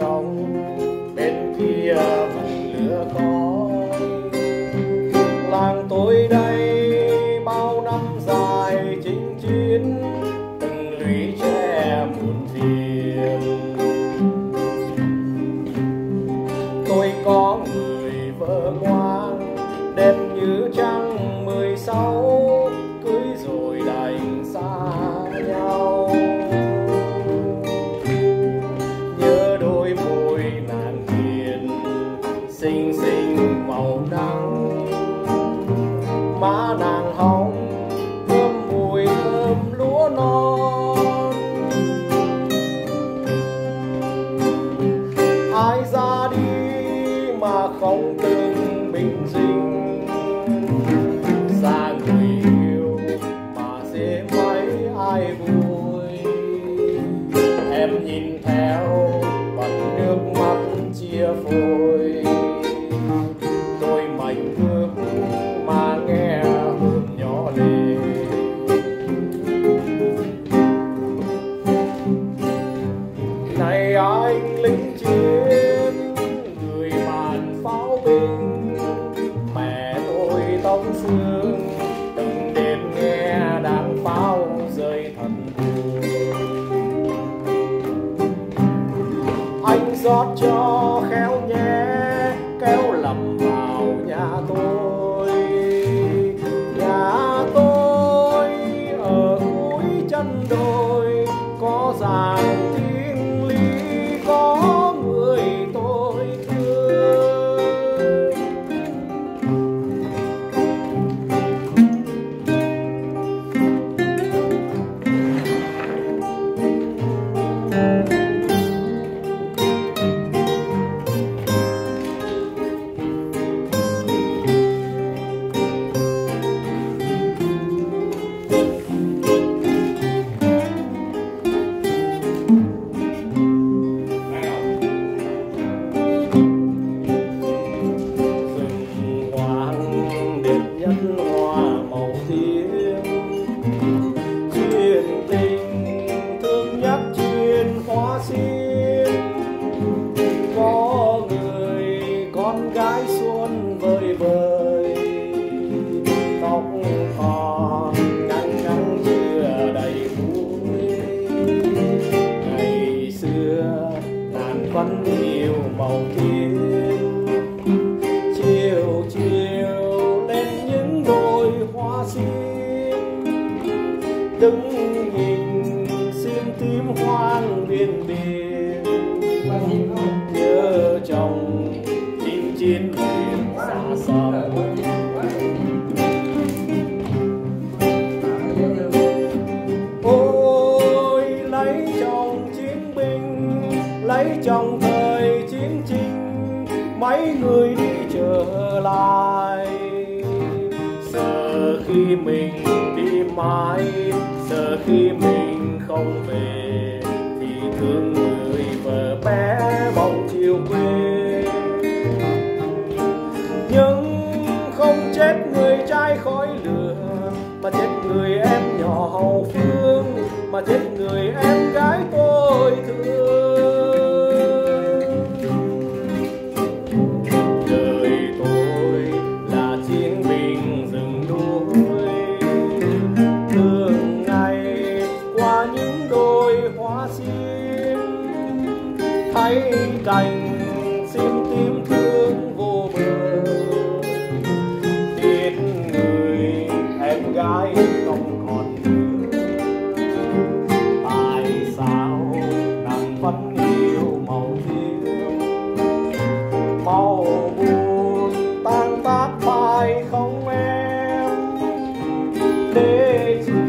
song. to anh cho khéo nhé. 你要吃 đứng nhìn xin tím hoang biên biển. Nhớ chồng chim chiến biển xa xăm. Ôi, lấy chồng chiến binh, lấy chồng thời chiến tranh mấy người đi trở lại. Giờ khi mình mãi. Giờ khi mình không về thì thương người vợ bé mong chiều quê nhưng không chết người trai khói lửa, mà chết người em nhỏ hậu phương, mà chết người em đành xin tim thương vô bờ. Tiếc người em gái không còn nữa tại sao nàng vẫn yêu màu thiên màu buồn tan tác phải không em. Để chi